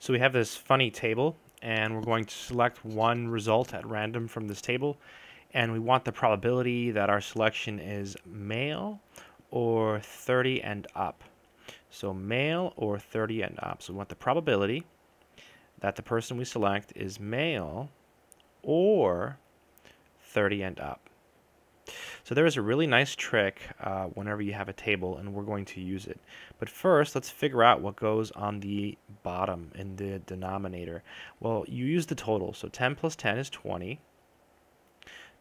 So we have this funny table and we're going to select one result at random from this table and we want the probability that our selection is male or 30 and up. So male or 30 and up. So we want the probability that the person we select is male or 30 and up. So there is a really nice trick uh, whenever you have a table and we're going to use it. But first, let's figure out what goes on the bottom in the denominator. Well, you use the total. So 10 plus 10 is 20.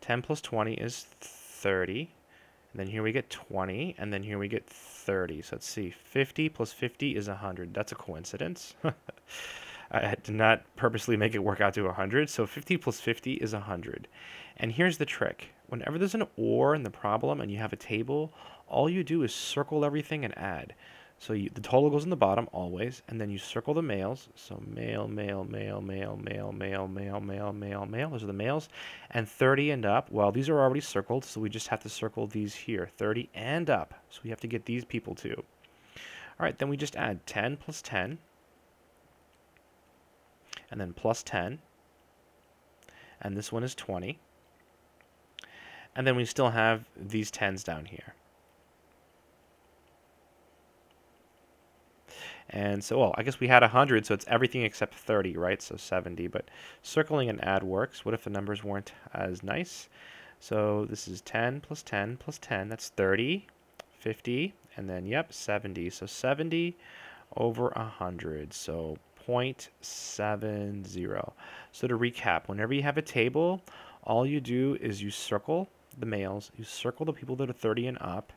10 plus 20 is 30. And then here we get 20, and then here we get 30. So let's see, 50 plus 50 is 100. That's a coincidence. I did not purposely make it work out to 100. So 50 plus 50 is 100. And here's the trick. Whenever there's an OR in the problem and you have a table, all you do is circle everything and add. So you, the total goes in the bottom always, and then you circle the males. So male, male, male, male, male, male, male, male, male, male. Those are the males. And 30 and up, well, these are already circled, so we just have to circle these here. 30 and up. So we have to get these people too. All right, then we just add 10 plus 10, and then plus 10, and this one is 20. And then we still have these 10s down here. And so, well, I guess we had 100, so it's everything except 30, right? So 70, but circling an add works. What if the numbers weren't as nice? So this is 10 plus 10 plus 10, that's 30, 50, and then, yep, 70. So 70 over 100, so 0.70. So to recap, whenever you have a table, all you do is you circle the males, you circle the people that are 30 and up,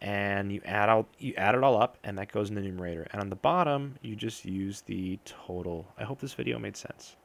and you add all you add it all up and that goes in the numerator. And on the bottom you just use the total. I hope this video made sense